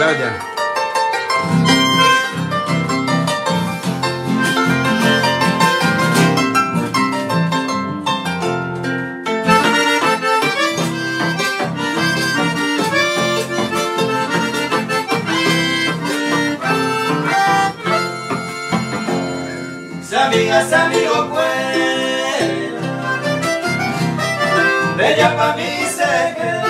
Gracias. amigas, amigo, pues Bella pa' mí se queda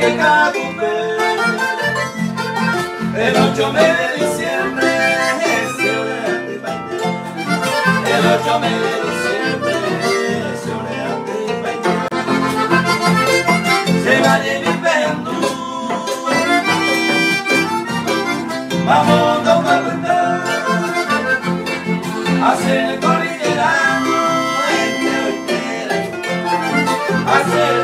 que caduque. El 8 de diciembre el 8 de diciembre se va vivendo vamos a cantar hacer el cordillerano este hacer